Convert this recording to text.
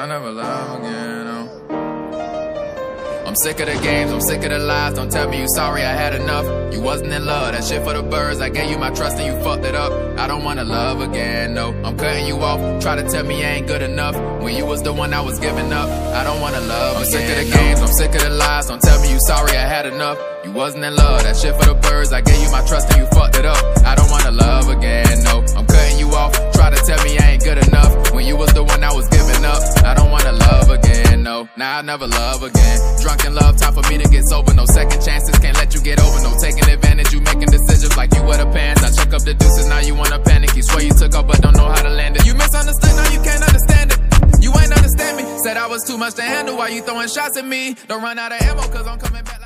I never love again. Oh. I'm sick of the games, I'm sick of the lies. Don't tell me you sorry, I had enough. You wasn't in love, that shit for the birds. I gave you my trust and you fucked it up. I don't wanna love again, no. I'm cutting you off, try to tell me I ain't good enough. When you was the one I was giving up, I don't wanna love I'm again, sick of the games, no. I'm sick of the lies. Don't tell me you sorry, I had enough. You wasn't in love, that shit for the birds. I gave you my trust and you fucked it up. Now I'll never love again. Drunk in love, time for me to get sober. No second chances, can't let you get over. No taking advantage, you making decisions like you wear the pants. I check up the deuces, now you wanna panic. You swear you took up, but don't know how to land it. You misunderstood, now you can't understand it. You ain't understand me. Said I was too much to handle while you throwing shots at me. Don't run out of ammo, cause I'm coming back.